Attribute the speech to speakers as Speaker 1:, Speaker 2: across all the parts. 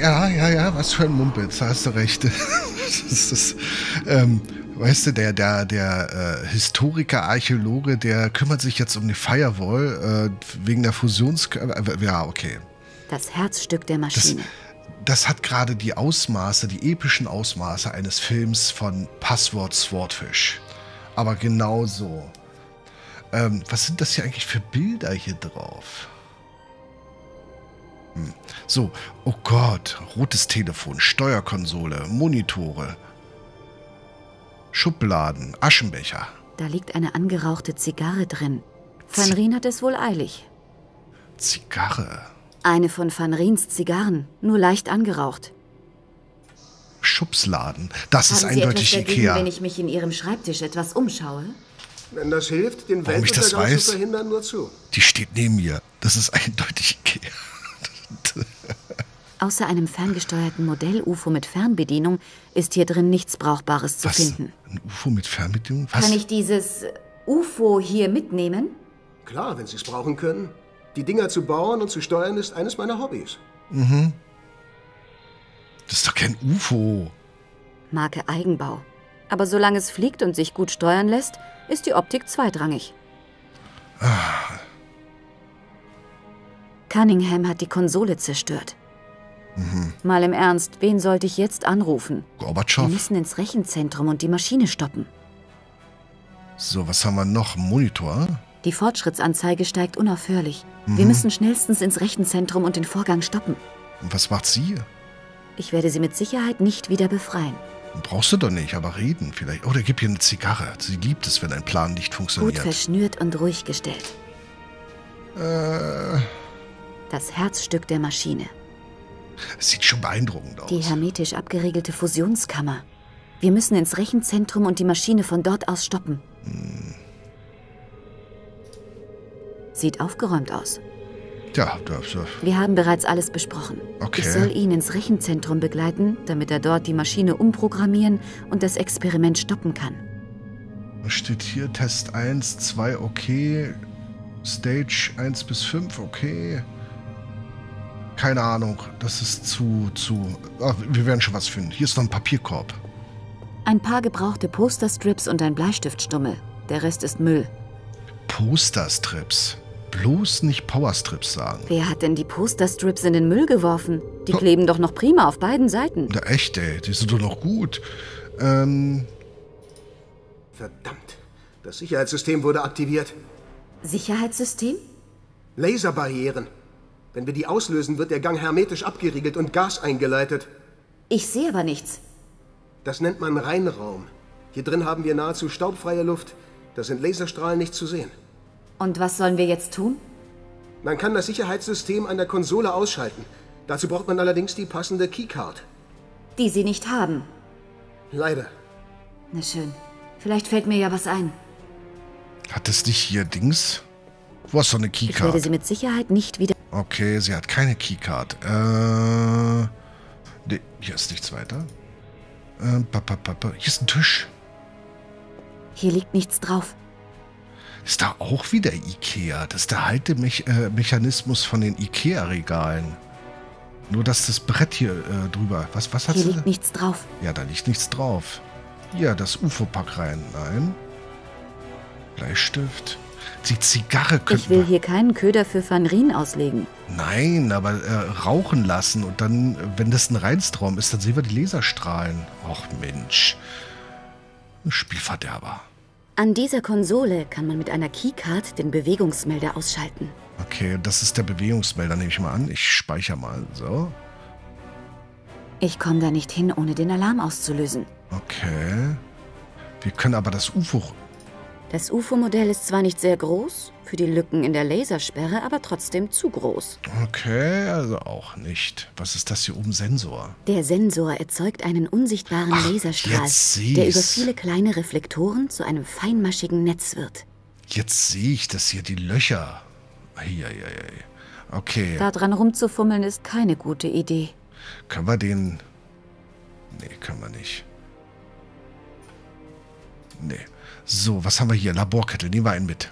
Speaker 1: ja, ja, ja, was für ein Mumpitz, da hast du recht. das ist, ähm, weißt du, der, der, der äh, Historiker, Archäologe, der kümmert sich jetzt um die Firewall äh, wegen der Fusions... Äh, ja, okay.
Speaker 2: Das Herzstück der Maschine.
Speaker 1: Das, das hat gerade die Ausmaße, die epischen Ausmaße eines Films von Passwort Swordfish. Aber genau so. Ähm, was sind das hier eigentlich für Bilder hier drauf? Hm. So, oh Gott, rotes Telefon, Steuerkonsole, Monitore, Schubladen, Aschenbecher.
Speaker 2: Da liegt eine angerauchte Zigarre drin. Van Rien hat es wohl eilig.
Speaker 1: Zigarre.
Speaker 2: Eine von Van Riens Zigarren, nur leicht angeraucht.
Speaker 1: Schubsladen. Das ist
Speaker 2: Haben Sie
Speaker 1: eindeutig
Speaker 2: etwas dagegen,
Speaker 1: Ikea.
Speaker 2: wenn ich mich in Ihrem Schreibtisch etwas umschaue?
Speaker 3: Wenn das hilft, den
Speaker 1: Warum ich das
Speaker 3: Weltuntergang
Speaker 1: weiß?
Speaker 3: zu verhindern, nur zu.
Speaker 1: Die steht neben mir. Das ist eindeutig Ikea.
Speaker 2: Außer einem ferngesteuerten Modell-UFO mit Fernbedienung ist hier drin nichts Brauchbares zu
Speaker 1: Was?
Speaker 2: finden.
Speaker 1: Ein UFO mit Fernbedienung? Was?
Speaker 2: Kann ich dieses UFO hier mitnehmen?
Speaker 3: Klar, wenn Sie es brauchen können. Die Dinger zu bauen und zu steuern ist eines meiner Hobbys.
Speaker 1: das ist doch kein UFO.
Speaker 2: Marke Eigenbau. Aber solange es fliegt und sich gut steuern lässt, ist die Optik zweitrangig. Cunningham hat die Konsole zerstört. Mal im Ernst, wen sollte ich jetzt anrufen? Wir
Speaker 1: Gorbatschow.
Speaker 2: müssen ins Rechenzentrum und die Maschine stoppen.
Speaker 1: So, was haben wir noch? Monitor?
Speaker 2: Die Fortschrittsanzeige steigt unaufhörlich. Wir müssen schnellstens ins Rechenzentrum und den Vorgang stoppen.
Speaker 1: Und was macht sie?
Speaker 2: Ich werde sie mit Sicherheit nicht wieder befreien.
Speaker 1: Brauchst du doch nicht, aber reden vielleicht. Oh, der gibt ihr eine Zigarre. Sie liebt es, wenn ein Plan nicht
Speaker 2: Gut
Speaker 1: funktioniert.
Speaker 2: verschnürt und ruhig gestellt.
Speaker 1: Äh,
Speaker 2: Das Herzstück der Maschine.
Speaker 1: es sieht schon beeindruckend aus.
Speaker 2: Die hermetisch abgeriegelte Fusionskammer. Wir müssen ins Rechenzentrum und die Maschine von dort aus stoppen. Sieht aufgeräumt aus.
Speaker 1: ja, das, äh,
Speaker 2: Wir haben bereits alles besprochen.
Speaker 1: Okay.
Speaker 2: Ich soll ihn ins Rechenzentrum begleiten, damit er dort die Maschine umprogrammieren und das Experiment stoppen kann.
Speaker 1: was steht hier? Test 1, 2, okay. Stage 1 bis 5, okay. Keine Ahnung. Das ist zu, zu. Ah, wir werden schon was finden. Hier ist noch ein Papierkorb.
Speaker 2: Ein paar gebrauchte Posterstrips und ein Bleistiftstummel. Der Rest ist Müll.
Speaker 1: Posterstrips. Bloß nicht Powerstrips sagen.
Speaker 2: Wer hat denn die Posterstrips in den Müll geworfen? Die kleben doch noch prima auf beiden Seiten.
Speaker 1: Na echt, ey. Die sind doch noch gut. Ähm,
Speaker 3: Verdammt. Das Sicherheitssystem wurde aktiviert.
Speaker 2: Sicherheitssystem?
Speaker 3: Laserbarrieren. Wenn wir die auslösen, wird der Gang hermetisch abgeriegelt und Gas eingeleitet.
Speaker 2: Ich sehe aber nichts.
Speaker 3: Das nennt man Reinraum. Hier drin haben wir nahezu staubfreie Luft. Da sind Laserstrahlen nicht zu sehen.
Speaker 2: Und was sollen wir jetzt tun?
Speaker 3: Man kann das Sicherheitssystem an der Konsole ausschalten. Dazu braucht man allerdings die passende Keycard.
Speaker 2: Die Sie nicht haben.
Speaker 3: Leider.
Speaker 2: Na schön. Vielleicht fällt mir ja was ein.
Speaker 1: hat es nicht hier Dings? Wo hast du eine
Speaker 2: Ich werde
Speaker 1: Keycard?
Speaker 2: sie mit Sicherheit nicht wieder.
Speaker 1: Okay, sie hat keine Keycard. Äh. Nee, hier ist nichts weiter. Äh, pa, pa, pa. Hier ist ein Tisch.
Speaker 2: Hier liegt nichts drauf.
Speaker 1: Ist da auch wieder Ikea? Das ist der Haltemechanismus von den Ikea-Regalen. Nur, dass das Brett hier äh, drüber. Was, was hat
Speaker 2: Hier liegt nichts drauf.
Speaker 1: Ja, da liegt nichts drauf. Hier, das UFO-Pack rein. Nein. Bleistift. Die Zigarre
Speaker 2: Ich
Speaker 1: könnten
Speaker 2: will hier keinen Köder für Van Rien auslegen.
Speaker 1: Nein, aber äh, rauchen lassen und dann, wenn das ein Reinstraum ist, dann sehen wir die Laserstrahlen. Och Mensch. Spielverderber.
Speaker 2: An dieser Konsole kann man mit einer Keycard den Bewegungsmelder ausschalten.
Speaker 1: Okay, das ist der Bewegungsmelder, nehme ich mal an. Ich speichere mal. So.
Speaker 2: Ich komme da nicht hin, ohne den Alarm auszulösen.
Speaker 1: Okay. Wir können aber das UFO.
Speaker 2: Das UFO-Modell ist zwar nicht sehr groß, für die Lücken in der Lasersperre, aber trotzdem zu groß.
Speaker 1: Okay, also auch nicht. Was ist das hier oben? Sensor.
Speaker 2: Der Sensor erzeugt einen unsichtbaren
Speaker 1: Ach,
Speaker 2: Laserstrahl, der über viele kleine Reflektoren zu einem feinmaschigen Netz wird.
Speaker 1: Jetzt sehe ich das hier, die Löcher. Hier. Okay.
Speaker 2: Da dran rumzufummeln ist keine gute Idee.
Speaker 1: Können wir den. Nee, können wir nicht. Nee. So, was haben wir hier? Laborkettel. Nehmen wir einen mit.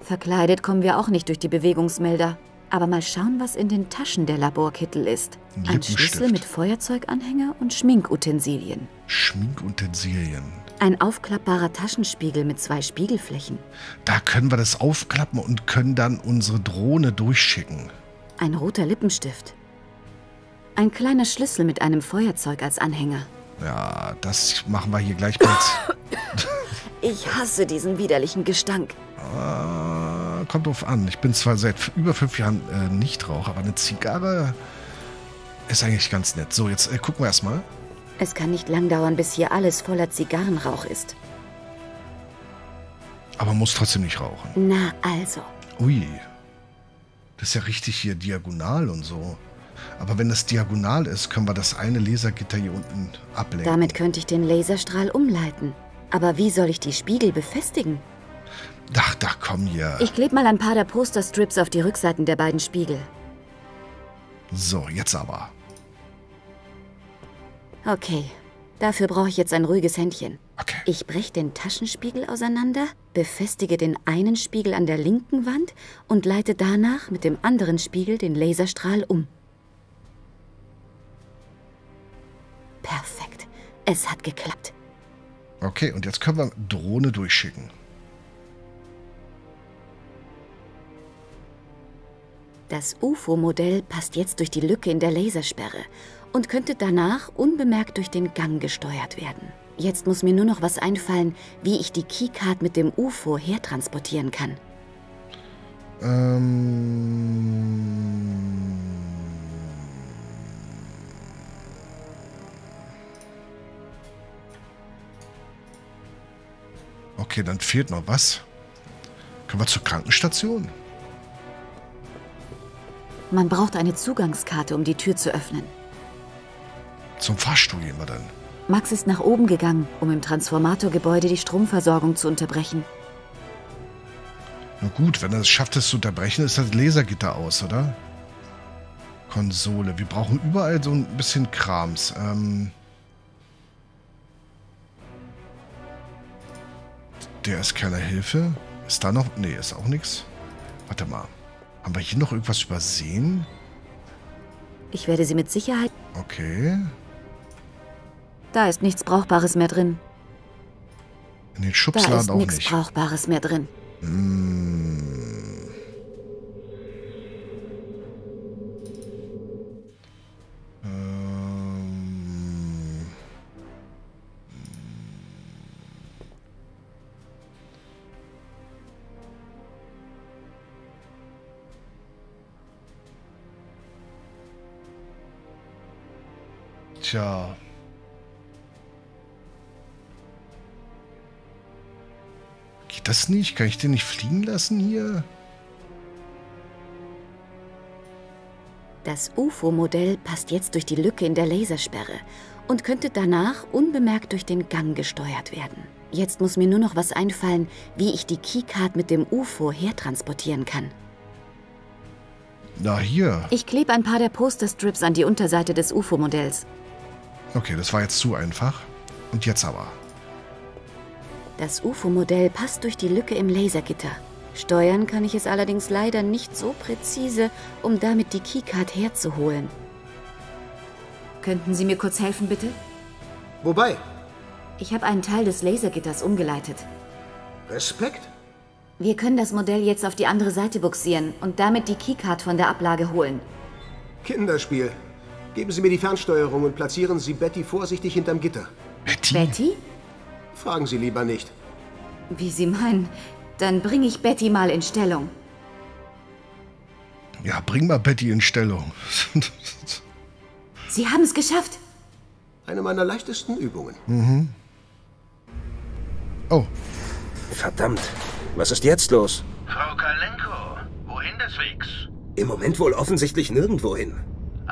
Speaker 2: Verkleidet kommen wir auch nicht durch die Bewegungsmelder. Aber mal schauen, was in den Taschen der Laborkittel ist.
Speaker 1: Ein.
Speaker 2: Schlüssel mit Feuerzeuganhänger und Schminkutensilien.
Speaker 1: Schminkutensilien.
Speaker 2: Ein aufklappbarer Taschenspiegel mit zwei Spiegelflächen.
Speaker 1: Da können wir das aufklappen und können dann unsere Drohne durchschicken.
Speaker 2: Ein roter Lippenstift. Ein kleiner Schlüssel mit einem Feuerzeug als Anhänger.
Speaker 1: Ja, das machen wir hier gleich mit.
Speaker 2: Ich hasse diesen widerlichen Gestank.
Speaker 1: Äh, kommt drauf an. Ich bin zwar seit über fünf Jahren äh, Nichtraucher, aber eine Zigarre ist eigentlich ganz nett. So, jetzt äh, gucken wir erstmal.
Speaker 2: Es kann nicht lang dauern, bis hier alles voller Zigarrenrauch ist.
Speaker 1: Aber muss trotzdem nicht rauchen.
Speaker 2: Na also.
Speaker 1: Ui. Das ist ja richtig hier diagonal und so. Aber wenn das diagonal ist, können wir das eine Lasergitter hier unten ablenken.
Speaker 2: Damit könnte ich den Laserstrahl umleiten. Aber wie soll ich die Spiegel befestigen?
Speaker 1: Ach, da komm hier.
Speaker 2: Ich klebe mal ein paar der Posterstrips auf die Rückseiten der beiden Spiegel.
Speaker 1: So, jetzt aber.
Speaker 2: Okay. Dafür brauche ich jetzt ein ruhiges Händchen.
Speaker 1: Okay.
Speaker 2: Ich breche den Taschenspiegel auseinander, befestige den einen Spiegel an der linken Wand und leite danach mit dem anderen Spiegel den Laserstrahl um. Perfekt. Es hat geklappt.
Speaker 1: Okay, und jetzt können wir Drohne durchschicken.
Speaker 2: Das UFO-Modell passt jetzt durch die Lücke in der Lasersperre und könnte danach unbemerkt durch den Gang gesteuert werden. Jetzt muss mir nur noch was einfallen, wie ich die Keycard mit dem UFO hertransportieren kann.
Speaker 1: Ähm. Okay, dann fehlt noch was. Können wir zur Krankenstation?
Speaker 2: Man braucht eine Zugangskarte, um die Tür zu öffnen.
Speaker 1: Zum Fahrstuhl gehen wir dann.
Speaker 2: Max ist nach oben gegangen, um im Transformatorgebäude die Stromversorgung zu unterbrechen.
Speaker 1: Na gut, wenn er es schafft, es zu unterbrechen, ist das Lasergitter aus, oder? Konsole. Wir brauchen überall so ein bisschen Krams. Ähm. Der ist keine Hilfe. Ist da noch. Nee, ist auch nichts. Warte mal. Haben wir hier noch irgendwas übersehen?
Speaker 2: Ich werde sie mit Sicherheit.
Speaker 1: Okay.
Speaker 2: Da ist nichts Brauchbares mehr drin.
Speaker 1: In den
Speaker 2: Da
Speaker 1: Schubsladen
Speaker 2: ist
Speaker 1: auch
Speaker 2: nichts
Speaker 1: nicht.
Speaker 2: Brauchbares mehr drin.
Speaker 1: Ähm. Tja. Geht das nicht? Kann ich den nicht fliegen lassen hier?
Speaker 2: Das UFO-Modell passt jetzt durch die Lücke in der Lasersperre und könnte danach unbemerkt durch den Gang gesteuert werden. Jetzt muss mir nur noch was einfallen, wie ich die Keycard mit dem UFO hertransportieren kann.
Speaker 1: Na, hier.
Speaker 2: Ich klebe ein paar der Posterstrips an die Unterseite des UFO-Modells.
Speaker 1: Okay, das war jetzt zu einfach. Und jetzt aber.
Speaker 2: Das UFO-Modell passt durch die Lücke im Lasergitter. Steuern kann ich es allerdings leider nicht so präzise, um damit die Keycard herzuholen. Könnten Sie mir kurz helfen, bitte?
Speaker 3: Wobei,
Speaker 2: Ich habe einen Teil des Lasergitters umgeleitet.
Speaker 3: Respekt.
Speaker 2: Wir können das Modell jetzt auf die andere Seite buxieren und damit die Keycard von der Ablage holen.
Speaker 3: Kinderspiel. Geben Sie mir die Fernsteuerung und platzieren Sie Betty vorsichtig hinterm Gitter.
Speaker 1: Betty?
Speaker 2: Betty?
Speaker 3: Fragen Sie lieber nicht.
Speaker 2: Wie Sie meinen. Dann bringe ich Betty mal in Stellung.
Speaker 1: Ja, bring mal Betty in Stellung.
Speaker 2: Sie haben es geschafft.
Speaker 3: Eine meiner leichtesten Übungen.
Speaker 1: oh,
Speaker 4: Verdammt, was ist jetzt los?
Speaker 5: Frau Kalenko, wohin des Wegs?
Speaker 4: Im Moment wohl offensichtlich nirgendwohin.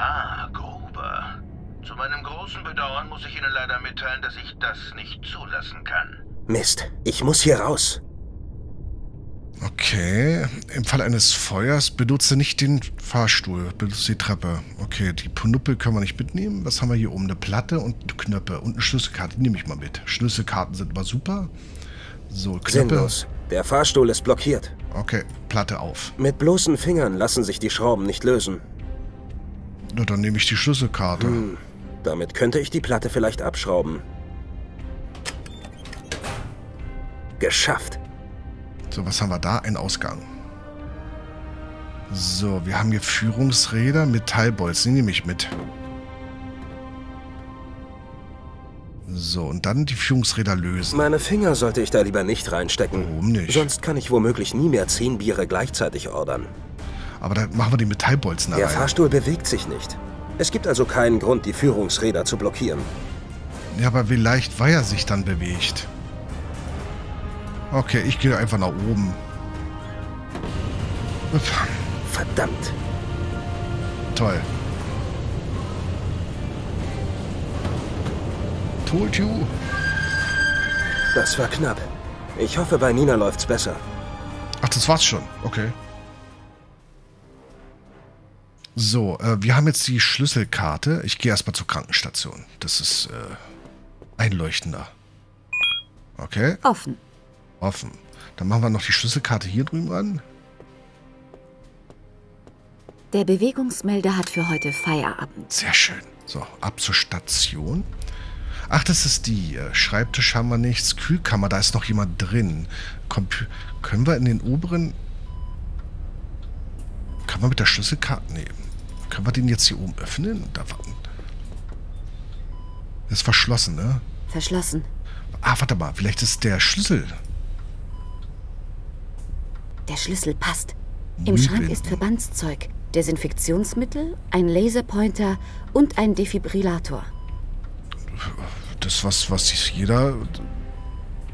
Speaker 5: Ah, Gruber. Zu meinem großen Bedauern muss ich Ihnen leider mitteilen, dass ich das nicht zulassen kann.
Speaker 4: Mist, ich muss hier raus.
Speaker 1: okay. Im Fall eines Feuers benutze nicht den Fahrstuhl, benutze die Treppe. Okay, die Punuppel können wir nicht mitnehmen. Was haben wir hier oben? Eine Platte und Knöpfe und eine Schlüsselkarte. Die nehme ich mal mit. Schlüsselkarten sind mal super. So, Knöpfe.
Speaker 4: Sinnlos. Der Fahrstuhl ist blockiert.
Speaker 1: Okay, Platte auf.
Speaker 4: Mit bloßen Fingern lassen sich die Schrauben nicht lösen.
Speaker 1: Na, dann nehme ich die Schlüsselkarte.
Speaker 4: Hm, damit könnte ich die Platte vielleicht abschrauben. Geschafft.
Speaker 1: So, was haben wir da? Ein Ausgang. So, wir haben hier Führungsräder, Metallbolzen. Die nehme ich mit. So, und dann die Führungsräder lösen.
Speaker 4: Meine Finger sollte ich da lieber nicht reinstecken.
Speaker 1: Warum nicht?
Speaker 4: Sonst kann ich womöglich nie mehr zehn Biere gleichzeitig ordern.
Speaker 1: Aber dann machen wir die Metallbolzen
Speaker 4: Der
Speaker 1: rein.
Speaker 4: Fahrstuhl bewegt sich nicht. Es gibt also keinen Grund, die Führungsräder zu blockieren.
Speaker 1: Ja, aber wie leicht, weil er sich dann bewegt. Okay, ich gehe einfach nach oben.
Speaker 4: Verdammt.
Speaker 1: Toll. Told you.
Speaker 4: Das war knapp. Ich hoffe, bei Nina läuft's besser.
Speaker 1: Ach, das war's schon. Okay. So, äh, wir haben jetzt die Schlüsselkarte. Ich gehe erstmal zur Krankenstation. Das ist äh, einleuchtender. Okay,
Speaker 2: Offen.
Speaker 1: offen. Dann machen wir noch die Schlüsselkarte hier drüben ran.
Speaker 2: Der Bewegungsmelder hat für heute Feierabend.
Speaker 1: Sehr schön. So, ab zur Station. Ach, das ist die. äh, Schreibtisch haben wir nichts. Kühlkammer, da ist noch jemand drin. Compu können wir in den oberen... Kann man mit der Schlüsselkarte... Nee. Können wir den jetzt hier oben öffnen? Das ist verschlossen, ne?
Speaker 2: Verschlossen.
Speaker 1: Ah, warte mal. Vielleicht ist der Schlüssel...
Speaker 2: Der Schlüssel passt. Im. Schrank ist Verbandszeug, Desinfektionsmittel, ein Laserpointer und ein Defibrillator.
Speaker 1: Das was, was jeder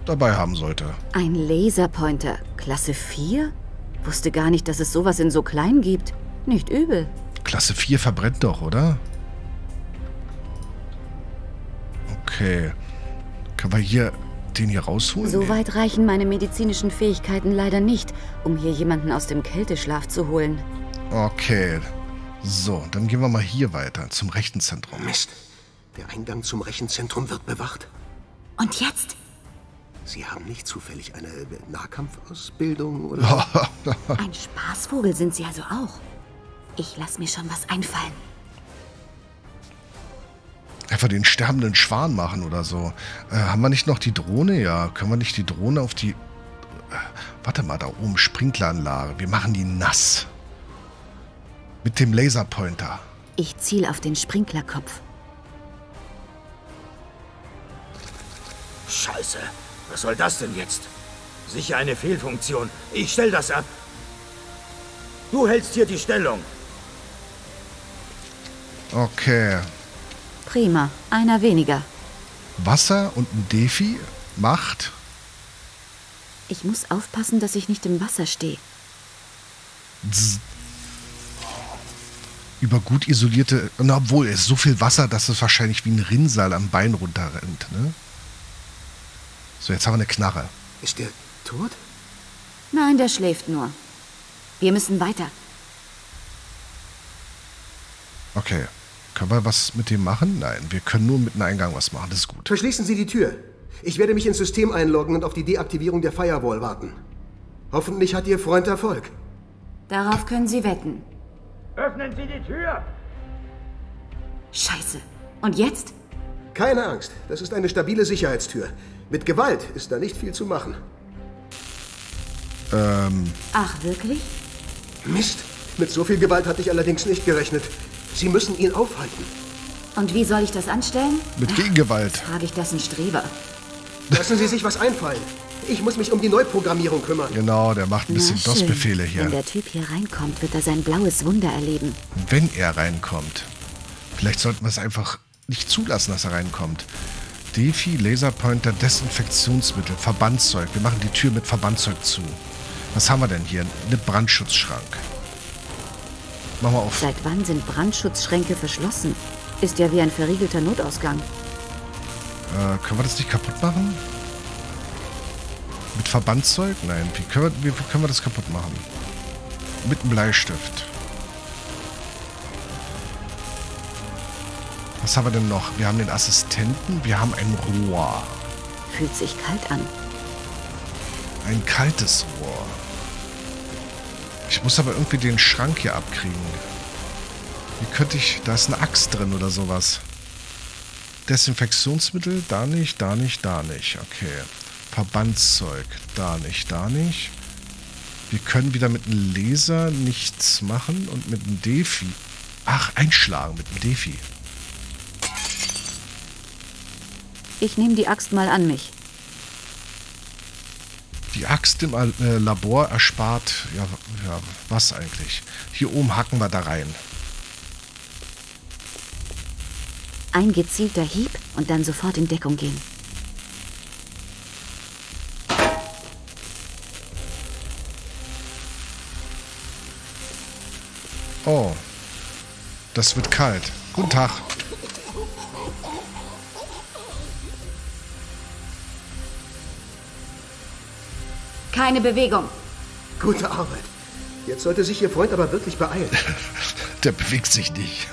Speaker 1: dabei haben sollte.
Speaker 2: Ein Laserpointer. Klasse 4? Wusste gar nicht, dass es sowas in so klein gibt. Nicht übel.
Speaker 1: Klasse 4 verbrennt doch, oder? Okay. Können wir hier den hier rausholen?
Speaker 2: So weit reichen meine medizinischen Fähigkeiten leider nicht, um hier jemanden aus dem Kälteschlaf zu holen.
Speaker 1: Okay. So, dann gehen wir mal hier weiter, zum Rechenzentrum.
Speaker 3: Mist. Der Eingang zum Rechenzentrum wird bewacht.
Speaker 2: Und jetzt?
Speaker 3: Sie haben nicht zufällig eine Nahkampfausbildung oder?
Speaker 2: Ein Spaßvogel sind Sie also auch. Ich lass mir schon was einfallen.
Speaker 1: Einfach den sterbenden Schwan machen oder so. Äh, haben wir nicht noch die Drohne? Ja, können wir nicht die Drohne auf die... Äh, warte mal, da oben, Sprinkleranlage. Wir machen die nass. Mit dem Laserpointer.
Speaker 2: Ich ziel auf den Sprinklerkopf.
Speaker 6: Scheiße. Was soll das denn jetzt? Sicher eine Fehlfunktion. Ich stell das ab. Du hältst hier die Stellung.
Speaker 1: Okay.
Speaker 2: Prima. Einer weniger.
Speaker 1: Wasser und ein Defi macht...
Speaker 2: Ich muss aufpassen, dass ich nicht im Wasser stehe.
Speaker 1: Zzz. Über gut isolierte... Na, obwohl, es ist so viel Wasser, dass es wahrscheinlich wie ein Rinnsal am Bein runterrennt, ne? So, jetzt haben wir eine Knarre.
Speaker 3: Ist der tot?
Speaker 2: Nein, der schläft nur. Wir müssen weiter.
Speaker 1: Okay. Können wir was mit dem machen? Nein, wir können nur mit einem Eingang was machen. Das ist gut.
Speaker 3: Verschließen Sie die Tür. Ich werde mich ins System einloggen und auf die Deaktivierung der Firewall warten. Hoffentlich hat Ihr Freund Erfolg.
Speaker 2: Darauf können Sie wetten.
Speaker 6: Öffnen Sie die Tür!
Speaker 2: Scheiße. Und jetzt?
Speaker 3: Keine Angst, das ist eine stabile Sicherheitstür. Mit Gewalt ist da nicht viel zu machen.
Speaker 2: Ach, wirklich?
Speaker 3: Mist, mit so viel Gewalt hatte ich allerdings nicht gerechnet. Sie müssen ihn aufhalten.
Speaker 2: Und wie soll ich das anstellen?
Speaker 1: Mit Gegengewalt.
Speaker 2: Frage ich das einen Streber.
Speaker 3: Lassen Sie sich was einfallen. Ich muss mich um die Neuprogrammierung kümmern.
Speaker 1: Genau, der macht ein bisschen
Speaker 2: Na schön.
Speaker 1: DOS-Befehle
Speaker 2: Wenn
Speaker 1: hier.
Speaker 2: der Typ hier reinkommt, wird er sein blaues Wunder erleben.
Speaker 1: Wenn er reinkommt. Vielleicht sollten wir es einfach nicht zulassen, dass er reinkommt. Defi, Laserpointer, Desinfektionsmittel, Verbandszeug. Wir machen die Tür mit Verbandszeug zu. Was haben wir denn hier? Eine Brandschutzschrank. Machen wir auf.
Speaker 2: Seit wann sind Brandschutzschränke verschlossen? Ist ja wie ein verriegelter Notausgang.
Speaker 1: Äh, können wir das nicht kaputt machen? Mit Verbandszeug? Nein. Wie können wir, wie können wir das kaputt machen? Mit einem Bleistift. Was haben wir denn noch? Wir haben den Assistenten, wir haben ein Rohr.
Speaker 2: Fühlt sich kalt an.
Speaker 1: Ein kaltes Rohr. Ich muss aber irgendwie den Schrank hier abkriegen. Wie könnte ich... Da ist eine Axt drin oder sowas. Desinfektionsmittel, da nicht, da nicht, da nicht. Okay. Verbandszeug, da nicht, da nicht. Wir können wieder mit einem Laser nichts machen und mit einem Defi. Ach, einschlagen mit einem Defi.
Speaker 2: Ich nehme die Axt mal an mich.
Speaker 1: Die Axt im äh, Labor erspart, ja, ja, was eigentlich? Hier oben hacken wir da rein.
Speaker 2: Ein gezielter Hieb und dann sofort in Deckung gehen.
Speaker 1: Oh, das wird kalt. Guten Tag.
Speaker 2: Keine Bewegung.
Speaker 3: Gute Arbeit. Jetzt sollte sich Ihr Freund aber wirklich beeilen.
Speaker 1: Der bewegt sich nicht.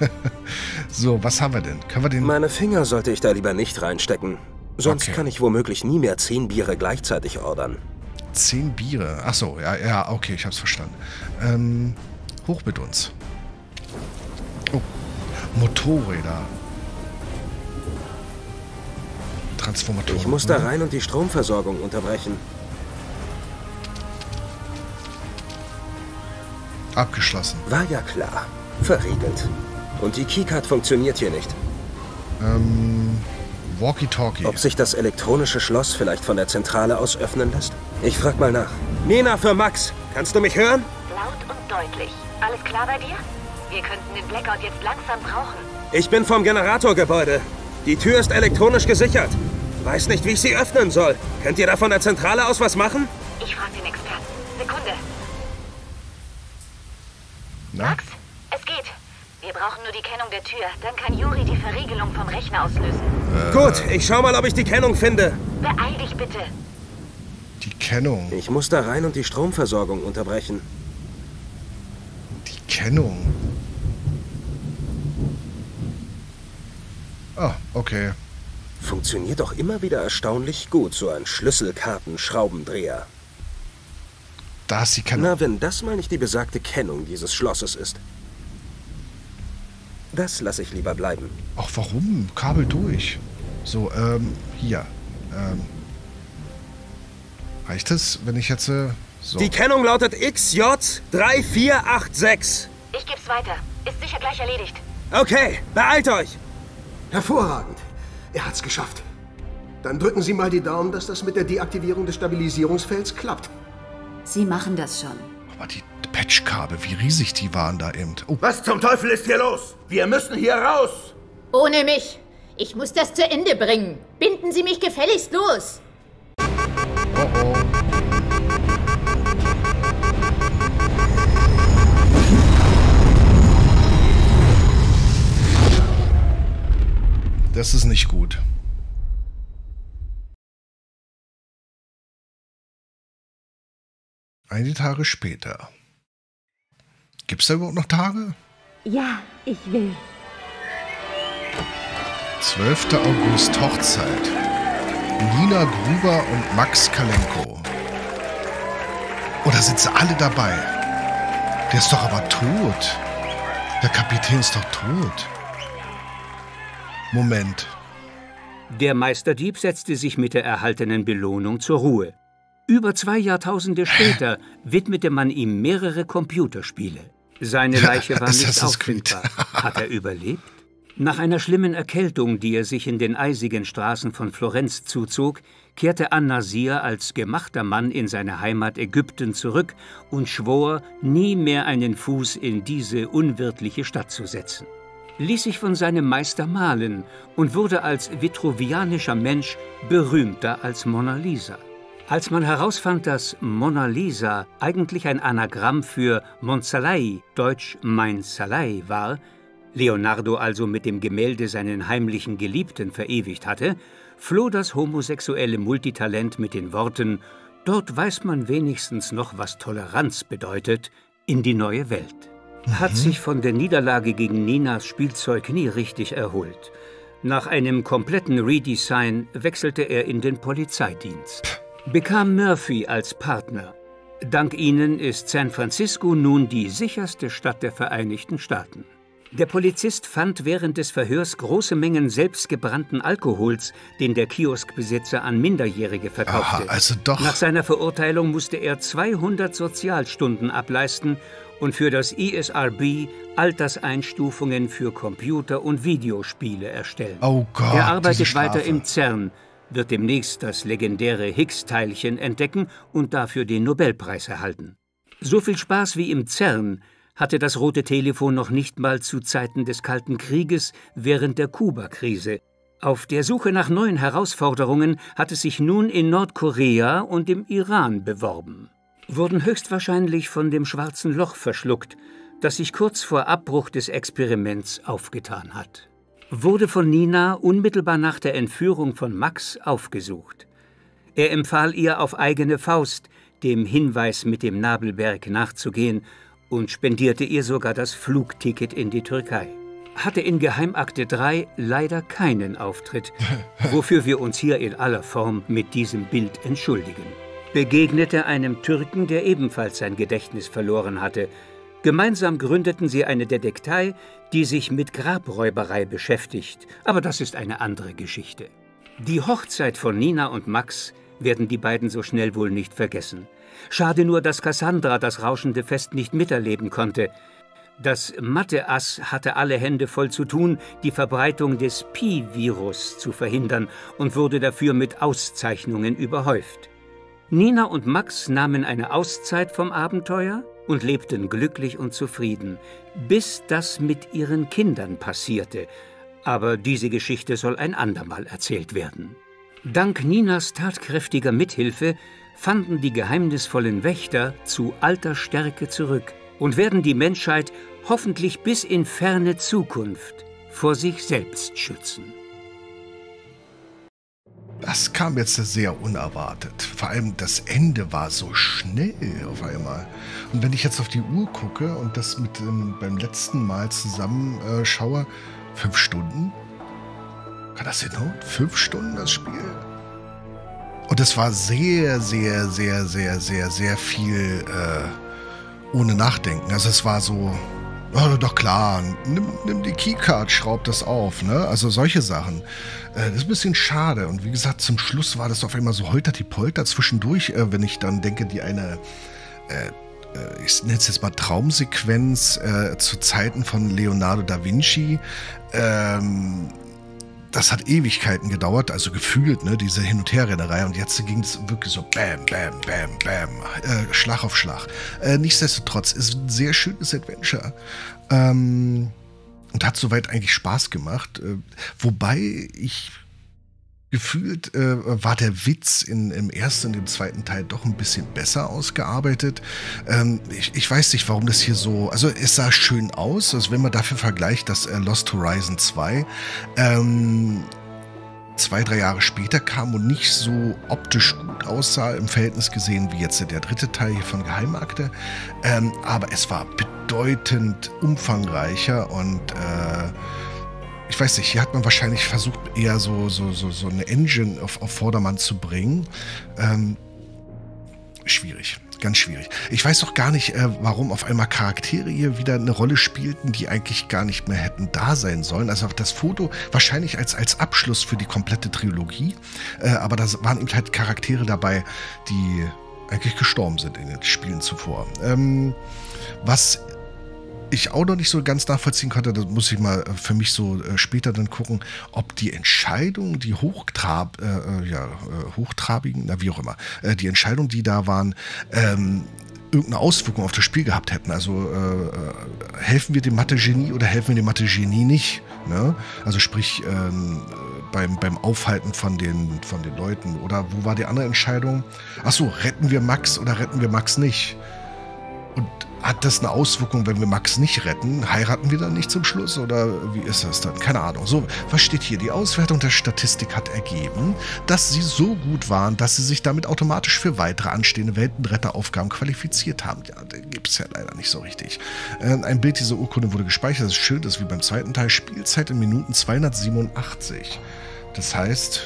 Speaker 1: so, was haben wir denn? Können wir den...
Speaker 4: Meine Finger sollte ich da lieber nicht reinstecken. Sonst
Speaker 1: Okay.
Speaker 4: kann ich womöglich nie mehr zehn Biere gleichzeitig ordern.
Speaker 1: Zehn Biere. Ach so, ja, ja, okay, ich hab's verstanden. Ähm, hoch mit uns. Oh, Motorräder. Transformatoren.
Speaker 4: Ich muss da rein und die Stromversorgung unterbrechen.
Speaker 1: Abgeschlossen.
Speaker 4: War ja klar. Verriegelt. Und die Keycard funktioniert hier nicht.
Speaker 1: Ähm, Walkie-Talkie.
Speaker 4: Ob sich das elektronische Schloss vielleicht von der Zentrale aus öffnen lässt? Ich frag mal nach. Nina für Max. Kannst du mich hören?
Speaker 7: Laut und deutlich. Alles klar bei dir? Wir könnten den Blackout jetzt langsam brauchen.
Speaker 4: Ich bin vom Generatorgebäude. Die Tür ist elektronisch gesichert. Weiß nicht, wie ich sie öffnen soll. Könnt ihr da von der Zentrale aus was machen?
Speaker 7: Ich frage den Experten. Sekunde.
Speaker 1: Na?
Speaker 7: Max, es geht. Wir brauchen nur die Kennung der Tür. Dann kann Juri die Verriegelung vom Rechner auslösen.
Speaker 4: Gut, ich schau mal, ob ich die Kennung finde.
Speaker 7: Beeil dich bitte.
Speaker 1: Die Kennung.
Speaker 4: Ich muss da rein und die Stromversorgung unterbrechen.
Speaker 1: Die Kennung. Ah, okay.
Speaker 4: Funktioniert doch immer wieder erstaunlich gut, so ein Schlüsselkartenschraubendreher.
Speaker 1: Da ist die Kennung.
Speaker 4: Na, wenn das mal nicht die besagte Kennung dieses Schlosses ist. Das lasse ich lieber bleiben.
Speaker 1: Ach, warum? Kabel durch. So, ähm, hier. Ähm. Reicht es, wenn ich jetzt, äh, so.
Speaker 4: Die Kennung lautet XJ3486.
Speaker 7: Ich geb's weiter. Ist sicher gleich erledigt.
Speaker 4: Okay, beeilt euch!
Speaker 3: Hervorragend. Er hat's geschafft. Dann drücken Sie mal die Daumen, dass das mit der Deaktivierung des Stabilisierungsfelds klappt.
Speaker 2: Sie machen das schon.
Speaker 1: Aber die Patchkabel, wie riesig die waren da eben. Oh,
Speaker 5: Was zum Teufel ist hier los? Wir müssen hier raus!
Speaker 8: Ohne mich. Ich muss das zu Ende bringen. Binden Sie mich gefälligst los.
Speaker 1: oh, oh. Das ist nicht gut. Einige Tage später. Gibt's da überhaupt noch Tage?
Speaker 8: Ja, ich will.
Speaker 1: 12. August Hochzeit. Nina Gruber und Max Kalenko. Oh, da sind sie alle dabei. Der ist doch aber tot. Der Kapitän ist doch tot. Moment.
Speaker 9: Der Meisterdieb setzte sich mit der erhaltenen Belohnung zur Ruhe. Über zwei Jahrtausende später widmete man ihm mehrere Computerspiele. Seine Leiche war nicht auffindbar. Hat er überlebt? Nach einer schlimmen Erkältung, die er sich in den eisigen Straßen von Florenz zuzog, kehrte An-Nasir als gemachter Mann in seine Heimat Ägypten zurück und schwor, nie mehr einen Fuß in diese unwirtliche Stadt zu setzen. Ließ sich von seinem Meister malen und wurde als vitruvianischer Mensch berühmter als Mona Lisa. Als man herausfand, dass Mona Lisa eigentlich ein Anagramm für Monsalai, deutsch Mein Salai, war, Leonardo also mit dem Gemälde seinen heimlichen Geliebten verewigt hatte, floh das homosexuelle Multitalent mit den Worten Dort weiß man wenigstens noch, was Toleranz bedeutet, in die neue Welt. Hat sich von der Niederlage gegen Ninas Spielzeug nie richtig erholt. Nach einem kompletten Redesign wechselte er in den Polizeidienst. Bekam Murphy als Partner. Dank ihnen ist San Francisco nun die sicherste Stadt der Vereinigten Staaten. Der Polizist fand während des Verhörs große Mengen selbstgebrannten Alkohols, den der Kioskbesitzer an Minderjährige verkaufte.
Speaker 1: Aha, also doch.
Speaker 9: Nach seiner Verurteilung musste er 200 Sozialstunden ableisten und für das ESRB Alterseinstufungen für Computer- und Videospiele erstellen.
Speaker 1: Oh Gott.
Speaker 9: Er arbeitet weiter im CERN, wird demnächst das legendäre Higgs-Teilchen entdecken und dafür den Nobelpreis erhalten. So viel Spaß wie im CERN hatte das rote Telefon noch nicht mal zu Zeiten des Kalten Krieges während der Kuba-Krise. Auf der Suche nach neuen Herausforderungen hat es sich nun in Nordkorea und im Iran beworben. Wurden höchstwahrscheinlich von dem schwarzen Loch verschluckt, das sich kurz vor Abbruch des Experiments aufgetan hat. Wurde von Nina unmittelbar nach der Entführung von Max aufgesucht. Er empfahl ihr auf eigene Faust, dem Hinweis mit dem Nabelberg nachzugehen und spendierte ihr sogar das Flugticket in die Türkei. Hatte in Geheimakte 3 leider keinen Auftritt, wofür wir uns hier in aller Form mit diesem Bild entschuldigen. Begegnete einem Türken, der ebenfalls sein Gedächtnis verloren hatte. Gemeinsam gründeten sie eine Detektei, die sich mit Grabräuberei beschäftigt, aber das ist eine andere Geschichte. Die Hochzeit von Nina und Max werden die beiden so schnell wohl nicht vergessen. Schade nur, dass Cassandra das rauschende Fest nicht miterleben konnte. Das Mathe-Ass hatte alle Hände voll zu tun, die Verbreitung des Pi-Virus zu verhindern und wurde dafür mit Auszeichnungen überhäuft. Nina und Max nahmen eine Auszeit vom Abenteuer und lebten glücklich und zufrieden, bis das mit ihren Kindern passierte. Aber diese Geschichte soll ein andermal erzählt werden. Dank Ninas tatkräftiger Mithilfe fanden die geheimnisvollen Wächter zu alter Stärke zurück und werden die Menschheit hoffentlich bis in ferne Zukunft vor sich selbst schützen.
Speaker 1: Das kam jetzt sehr unerwartet. Vor allem das Ende war so schnell auf einmal. Und wenn ich jetzt auf die Uhr gucke und das mit dem, beim letzten Mal zusammen äh, schaue, fünf Stunden? Kann das hinhauen? Fünf Stunden das Spiel? Und es war sehr, sehr, sehr, sehr, sehr, sehr viel äh, ohne Nachdenken. Also es war so, oh, doch klar, nimm, nimm die Keycard, schraub das auf, ne? Also solche Sachen. Äh, das ist ein bisschen schade. Und wie gesagt, zum Schluss war das auf einmal so holter die Polter. Zwischendurch, äh, wenn ich dann denke, die eine äh, äh, ich nenne es jetzt mal Traumsequenz äh, zu Zeiten von Leonardo da Vinci. Ähm, das hat Ewigkeiten gedauert, also gefühlt, ne, diese Hin- und Herrennerei. Und jetzt ging es wirklich so bam, bam, bam, bam, äh, Schlag auf Schlag. Äh, nichtsdestotrotz ist ein sehr schönes Adventure. Ähm, und hat soweit eigentlich Spaß gemacht. Äh, wobei ich gefühlt äh, war der Witz in, im ersten und im zweiten Teil doch ein bisschen besser ausgearbeitet. Ähm, ich, ich weiß nicht, warum das hier so. Also, es sah schön aus. Also, wenn man dafür vergleicht, dass äh, Lost Horizon 2 ähm, zwei, drei Jahre später kam und nicht so optisch gut aussah im Verhältnis gesehen wie jetzt der dritte Teil hier von Geheimakte. Ähm, aber es war bedeutend umfangreicher und äh, ich weiß nicht, hier hat man wahrscheinlich versucht, eher so, so, so, so eine Engine auf, auf Vordermann zu bringen. Ähm, schwierig, ganz schwierig. Ich weiß auch gar nicht, äh, warum auf einmal Charaktere hier wieder eine Rolle spielten, die eigentlich gar nicht mehr hätten da sein sollen. Also das Foto wahrscheinlich als, als Abschluss für die komplette Trilogie. Äh, aber da waren eben halt Charaktere dabei, die eigentlich gestorben sind in den Spielen zuvor. Ähm, was ich auch noch nicht so ganz nachvollziehen konnte, das muss ich mal äh, für mich so äh, später dann gucken, ob die Entscheidung, die Hochtrab, äh, äh, ja, hochtrabigen, na wie auch immer, die Entscheidung, die da waren, ähm, irgendeine Auswirkung auf das Spiel gehabt hätten. Also äh, helfen wir dem Mathe-Genie oder helfen wir dem Mathe-Genie nicht? Ne? Also sprich ähm, beim, beim Aufhalten von den, von den Leuten. Oder wo war die andere Entscheidung? Achso, retten wir Max oder retten wir Max nicht? Und hat das eine Auswirkung, wenn wir Max nicht retten? Heiraten wir dann nicht zum Schluss oder wie ist das dann? Keine Ahnung. So, was steht hier? Die Auswertung der Statistik hat ergeben, dass sie so gut waren, dass sie sich damit automatisch für weitere anstehende Weltenretteraufgaben qualifiziert haben. Ja, gibt es ja leider nicht so richtig. Äh, ein Bild dieser Urkunde wurde gespeichert. Das ist schön, das ist wie beim zweiten Teil. Spielzeit in Minuten 287. Das heißt,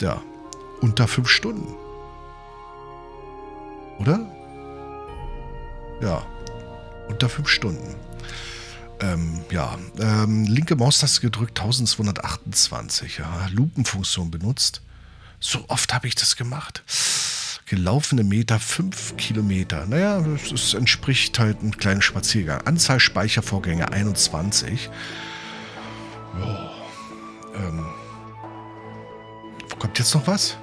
Speaker 1: Ja, unter fünf Stunden. Oder? Ja, unter fünf Stunden. Ähm, ja, ähm, linke Maustaste gedrückt, 1228. Ja, Lupenfunktion benutzt. So oft habe ich das gemacht. Gelaufene Meter 5 Kilometer. Naja, das entspricht halt einem kleinen Spaziergang. Anzahl Speichervorgänge 21. Oh, ähm, kommt jetzt noch was?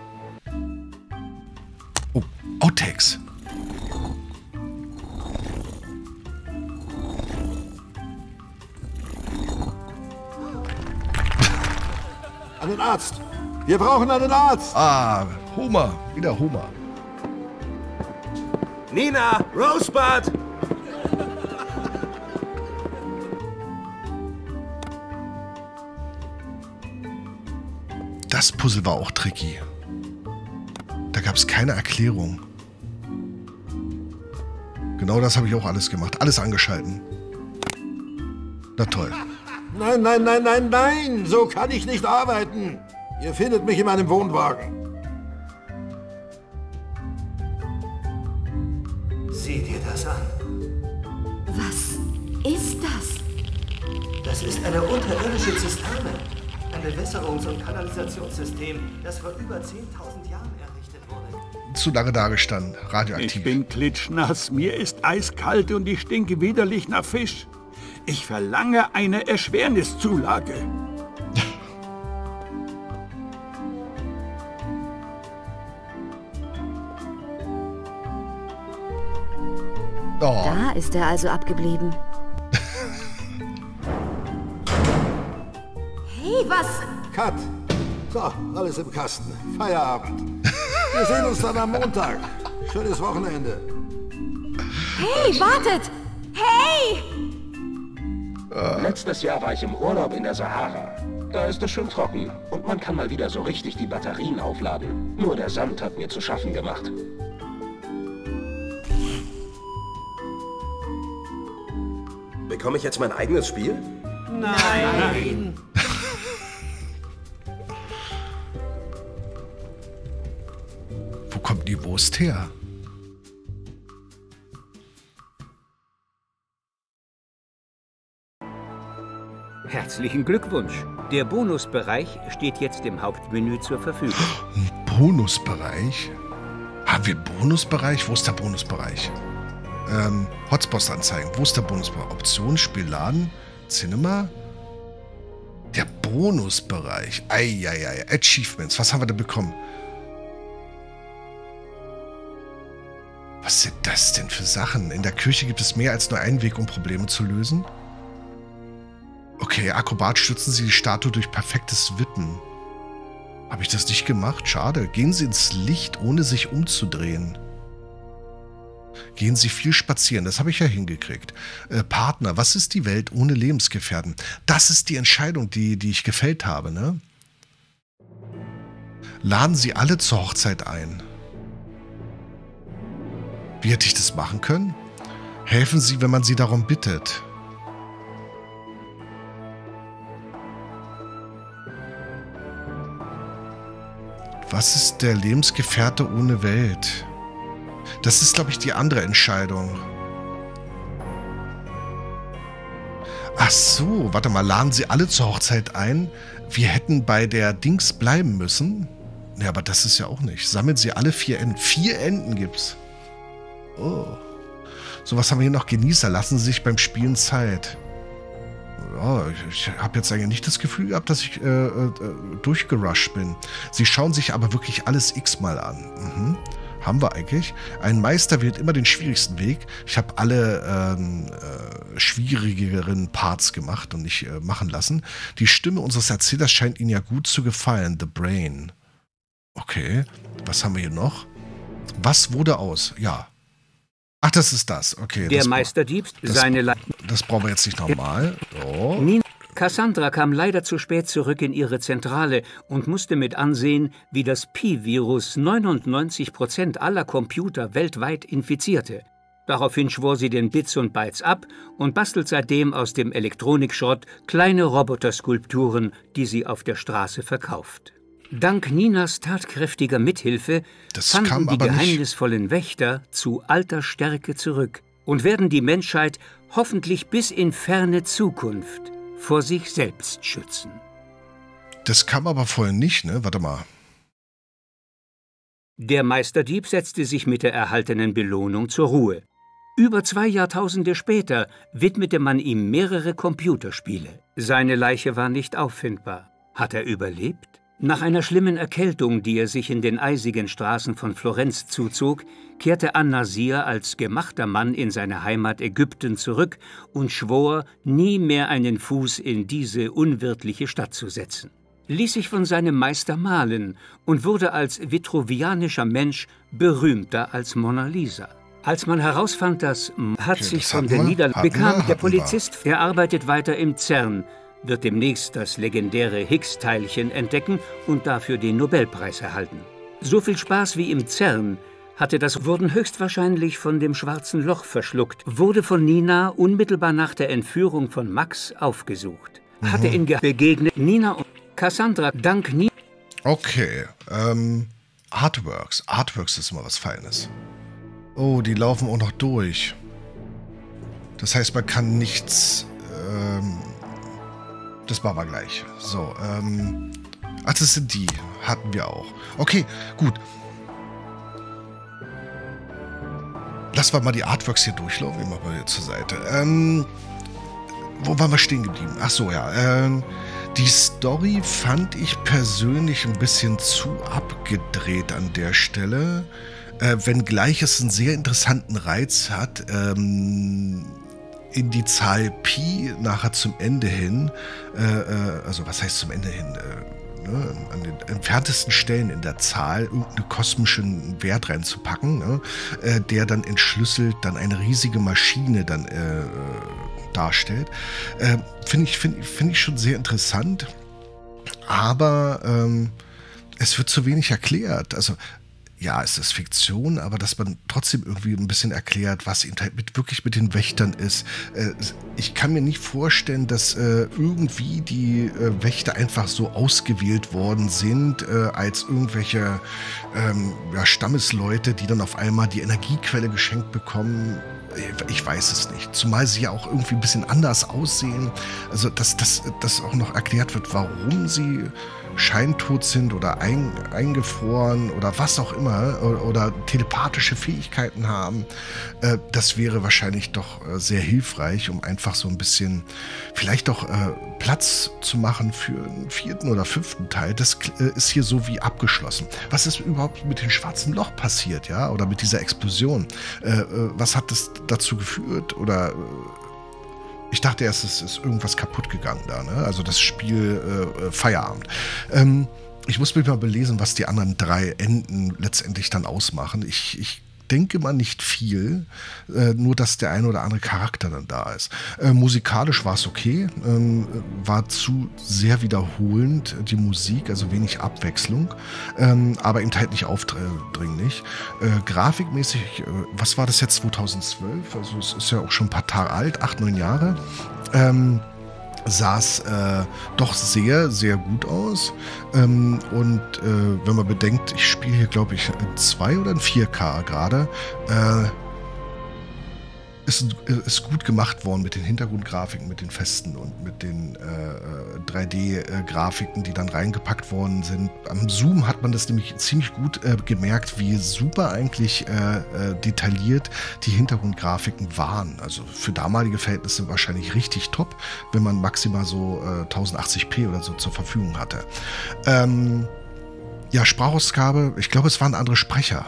Speaker 1: Oh, Outtakes.
Speaker 3: Einen Arzt! Wir brauchen einen Arzt!
Speaker 1: Ah, Homer. Wieder Homer.
Speaker 4: Nina, Rosebud!
Speaker 1: Das Puzzle war auch tricky. Gab es keine Erklärung. Genau das habe ich auch alles gemacht. Alles angeschalten. Na toll.
Speaker 3: Nein, nein, nein, nein, nein! So kann ich nicht arbeiten! Ihr findet mich in meinem Wohnwagen.
Speaker 6: Sieh dir das an.
Speaker 2: Was ist das?
Speaker 6: Das ist eine unterirdische Zisterne. Ein Bewässerungs- und Kanalisationssystem, das vor über 10.000 Jahren.
Speaker 1: Zu lange dagestanden.
Speaker 10: Ich
Speaker 1: Radioaktiv.
Speaker 10: bin klitschnass, mir ist eiskalt und ich stinke widerlich nach Fisch. Ich verlange eine Erschwerniszulage.
Speaker 1: Oh,
Speaker 2: Da ist er also abgeblieben.
Speaker 8: Hey, was?
Speaker 3: Cut! So, alles im Kasten. Feierabend. Wir sehen uns dann am Montag. Schönes Wochenende.
Speaker 8: Hey, wartet! Hey!
Speaker 11: Letztes Jahr war ich im Urlaub in der Sahara. Da ist es schön trocken und man kann mal wieder so richtig die Batterien aufladen. Nur der Sand hat mir zu schaffen gemacht.
Speaker 4: Bekomme ich jetzt mein eigenes Spiel?
Speaker 6: Nein!
Speaker 1: wo Wurst her?
Speaker 9: Herzlichen Glückwunsch. Der Bonusbereich steht jetzt im Hauptmenü zur Verfügung.
Speaker 1: Ein Bonusbereich? Haben wir Bonusbereich? Wo ist der Bonusbereich? Ähm, Hotspots anzeigen. Wo ist der Bonusbereich? Optionen, Spiel laden, Cinema. Der Bonusbereich. Eieiei. Achievements. Was haben wir da bekommen? Was sind das denn für Sachen? In der Kirche gibt es mehr als nur einen Weg, um Probleme zu lösen. Okay, Akrobat stützen Sie die Statue durch perfektes Wippen. Habe ich das nicht gemacht? Schade. Gehen Sie ins Licht, ohne sich umzudrehen. Gehen Sie viel spazieren. Das habe ich ja hingekriegt. Äh, Partner, was ist die Welt ohne Lebensgefährten? Das ist die Entscheidung, die, die ich gefällt habe, ne? Laden Sie alle zur Hochzeit ein. Wie hätte ich das machen können? Helfen Sie, wenn man Sie darum bittet. Was ist der Lebensgefährte ohne Welt? Das ist, glaube ich, die andere Entscheidung. Ach so, warte mal, laden Sie alle zur Hochzeit ein? Wir hätten bei der Dings bleiben müssen. Ja, aber das ist ja auch nicht. Sammeln Sie alle vier Enden. Vier Enden gibt's. Oh. So, was haben wir hier noch? Genießer, lassen sich beim Spielen Zeit. Ich, ich habe jetzt eigentlich nicht das Gefühl gehabt, dass ich äh, äh, durchgerusht bin. Sie schauen sich aber wirklich alles x-mal an. Mhm. Haben wir eigentlich. Ein Meister wählt immer den schwierigsten Weg. Ich habe alle ähm, äh, schwierigeren Parts gemacht und nicht äh, machen lassen. Die Stimme unseres Erzählers scheint Ihnen ja gut zu gefallen. The Brain. Okay. Was haben wir hier noch? Was wurde aus? Ja. Ach, das ist das. Okay.
Speaker 9: Der
Speaker 1: das,
Speaker 9: Meisterdieb,
Speaker 1: das-
Speaker 9: seine Le
Speaker 1: das brauchen wir jetzt nicht nochmal. So.
Speaker 9: Nina Cassandra kam leider zu spät zurück in ihre Zentrale und musste mit ansehen, wie das Pi-Virus 99 Prozent aller Computer weltweit infizierte. Daraufhin schwor sie den Bits und Bytes ab und bastelt seitdem aus dem Elektronikschrott kleine Roboterskulpturen, die sie auf der Straße verkauft. Dank Ninas tatkräftiger Mithilfe
Speaker 1: Das
Speaker 9: fanden die
Speaker 1: aber nicht-
Speaker 9: geheimnisvollen Wächter zu alter Stärke zurück und werden die Menschheit hoffentlich bis in ferne Zukunft vor sich selbst schützen.
Speaker 1: Das kam aber vorher nicht, ne? Warte mal.
Speaker 9: Der Meisterdieb setzte sich mit der erhaltenen Belohnung zur Ruhe. Über zwei Jahrtausende später widmete man ihm mehrere Computerspiele. Seine Leiche war nicht auffindbar. Hat er überlebt? Nach einer schlimmen Erkältung, die er sich in den eisigen Straßen von Florenz zuzog, kehrte An-Nasir als gemachter Mann in seine Heimat Ägypten zurück und schwor, nie mehr einen Fuß in diese unwirtliche Stadt zu setzen. Ließ sich von seinem Meister malen und wurde als vitruvianischer Mensch berühmter als Mona Lisa. Als man herausfand, dass hat
Speaker 1: Okay,
Speaker 9: sich von Niederlage
Speaker 1: hatten
Speaker 9: bekam, der. Polizist, er arbeitet weiter im CERN, wird demnächst das legendäre Higgs-Teilchen entdecken und dafür den Nobelpreis erhalten. So viel Spaß wie im CERN hatte das wurden höchstwahrscheinlich von dem schwarzen Loch verschluckt, wurde von Nina unmittelbar nach der Entführung von Max aufgesucht. Hatte in Ge begegnet Nina und Cassandra dank Nina
Speaker 1: Okay, ähm, Artworks. Artworks ist immer was Feines. Oh, die laufen auch noch durch. Das heißt, man kann nichts, ähm, das machen wir gleich. So, ähm, ach, das sind die. Hatten wir auch. Okay, gut. Lassen wir mal die Artworks hier durchlaufen. Machen wir hier zur Seite. Ähm, wo waren wir stehen geblieben? Ach so, ja. Ähm, die Story fand ich persönlich ein bisschen zu abgedreht an der Stelle. Äh, wenngleich es einen sehr interessanten Reiz hat, ähm, in die Zahl Pi nachher zum Ende hin, äh, äh, also was heißt zum Ende hin? Äh, ne, an den entferntesten Stellen in der Zahl irgendeinen kosmischen Wert reinzupacken, ne, äh, der dann entschlüsselt dann eine riesige Maschine dann äh, äh, darstellt. Finde ich, find, find ich schon sehr interessant, aber ähm, es wird zu wenig erklärt. Also ja, es ist Fiktion, aber dass man trotzdem irgendwie ein bisschen erklärt, was mit, wirklich mit den Wächtern ist. Äh, ich kann mir nicht vorstellen, dass äh, irgendwie die äh, Wächter einfach so ausgewählt worden sind, als irgendwelche ähm, Stammesleute, die dann auf einmal die Energiequelle geschenkt bekommen. Ich weiß es nicht. Zumal sie ja auch irgendwie ein bisschen anders aussehen. Also, dass, dass auch noch erklärt wird, warum sie scheintot sind oder ein, eingefroren oder was auch immer oder, oder telepathische Fähigkeiten haben, äh, das wäre wahrscheinlich doch äh, sehr hilfreich, um einfach so ein bisschen vielleicht auch äh, Platz zu machen für einen vierten oder fünften Teil. Das äh, ist hier so wie abgeschlossen. Was ist überhaupt mit dem schwarzen Loch passiert, ja? Oder mit dieser Explosion? Äh, äh, was hat das dazu geführt? Oder ich dachte erst, es ist irgendwas kaputt gegangen da, ne? Also das Spiel äh, äh, Feierabend. Ähm, ich muss mich mal belesen, was die anderen drei Enden letztendlich dann ausmachen. Ich, ich denke mal nicht viel, äh, nur dass der ein oder andere Charakter dann da ist. Äh, musikalisch war es okay, ähm, war zu sehr wiederholend die Musik, also wenig Abwechslung, ähm, aber eben halt nicht aufdringlich. Äh, grafikmäßig, äh, was war das jetzt 2012? Also es ist ja auch schon ein paar Tage alt, acht, neun Jahre. Ähm, es äh, doch sehr, sehr gut aus. Ähm, und äh, wenn man bedenkt, ich spiele hier, glaube ich, in 2 oder in 4K gerade, äh, ist, ist gut gemacht worden mit den Hintergrundgrafiken, mit den festen und mit den äh, 3D-Grafiken, die dann reingepackt worden sind. Am Zoom hat man das nämlich ziemlich gut äh, gemerkt, wie super eigentlich äh, äh, detailliert die Hintergrundgrafiken waren. Also für damalige Verhältnisse wahrscheinlich richtig top, wenn man maximal so äh, 1080p oder so zur Verfügung hatte. Ähm, ja, Sprachausgabe, ich glaube, es waren andere Sprecher.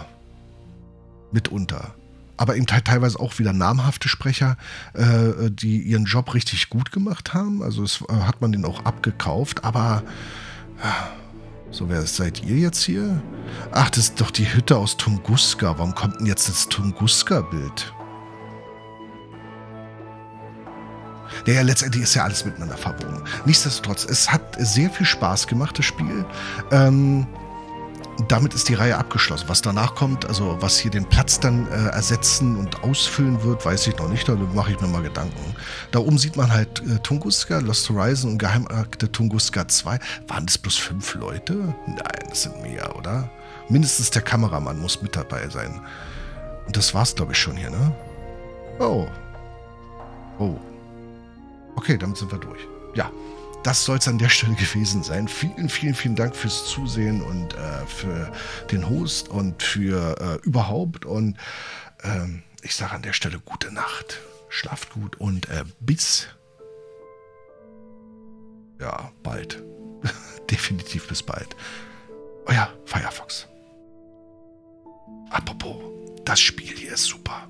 Speaker 1: Mitunter aber eben teilweise auch wieder namhafte Sprecher, äh, die ihren Job richtig gut gemacht haben. Also es äh, hat man den auch abgekauft, aber äh, so wer seid ihr jetzt hier? Ach, das ist doch die Hütte aus Tunguska. Warum kommt denn jetzt das Tunguska-Bild? Ja, ja, letztendlich ist ja alles miteinander verbunden. Nichtsdestotrotz, es hat sehr viel Spaß gemacht, das Spiel. Ähm, damit ist die Reihe abgeschlossen. Was danach kommt, also was hier den Platz dann äh, ersetzen und ausfüllen wird, weiß ich noch nicht. Da mache ich mir mal Gedanken. Da oben sieht man halt äh, Tunguska, Lost Horizon und Geheimakte Tunguska 2. Waren das bloß fünf Leute? Nein, das sind mehr, oder? Mindestens der Kameramann muss mit dabei sein. Und das war's, glaube ich, schon hier, ne? Oh. Oh. Okay, damit sind wir durch. Ja, das soll es an der Stelle gewesen sein. Vielen, vielen, vielen Dank fürs Zusehen und äh, für den Host und für äh, überhaupt. Und ähm, ich sage an der Stelle gute Nacht. Schlaft gut und äh, bis. Ja, bald. Definitiv bis bald. Euer Firefox. Apropos, das Spiel hier ist super.